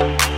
you